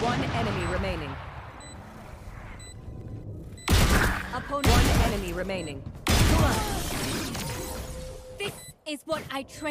One enemy remaining. Opponent. One enemy remaining. This is what I train.